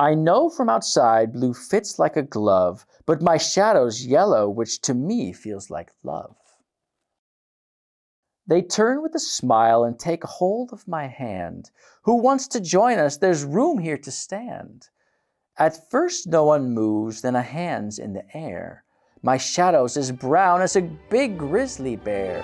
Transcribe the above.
I know from outside blue fits like a glove, but my shadow's yellow, which to me feels like love. They turn with a smile and take hold of my hand. Who wants to join us? There's room here to stand. At first no one moves, then a hand's in the air. My shadow's as brown as a big grizzly bear.